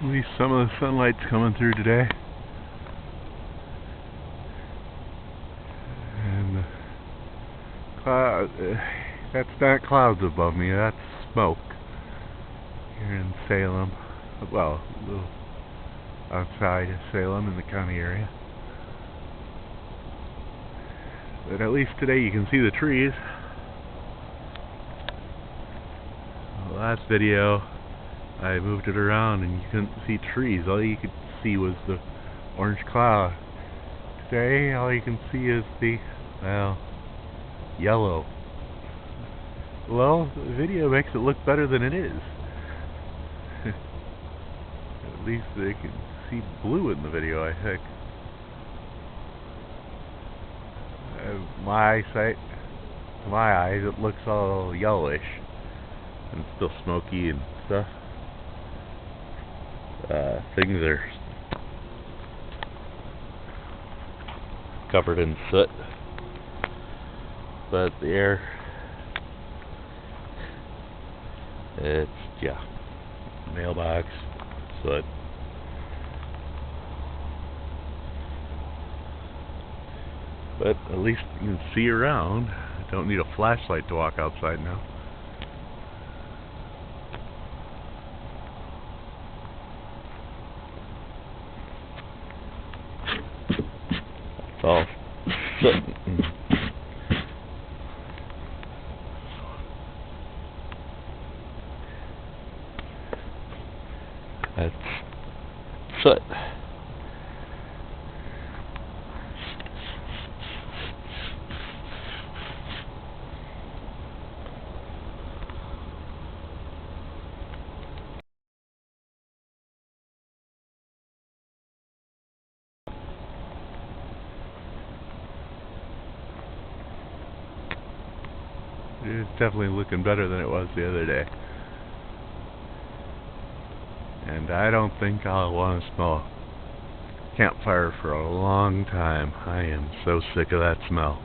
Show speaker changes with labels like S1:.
S1: At least some of the sunlight's coming through today. And uh, cloud, uh, that's not clouds above me, that's smoke. Here in Salem. Well, a little outside of Salem in the county area. But at least today you can see the trees. Last video I moved it around and you couldn't see trees. All you could see was the orange cloud. Today all you can see is the, well, yellow. Well, the video makes it look better than it is. At least they can see blue in the video, I think. Uh, my eyesight, to my eyes, it looks all yellowish and still smoky and stuff. Uh, things are covered in soot, but the air, it's yeah, mailbox, soot. But at least you can see around. I don't need a flashlight to walk outside now. It's. That's soot. It's definitely looking better than it was the other day. And I don't think I'll want to smell campfire for a long time. I am so sick of that smell.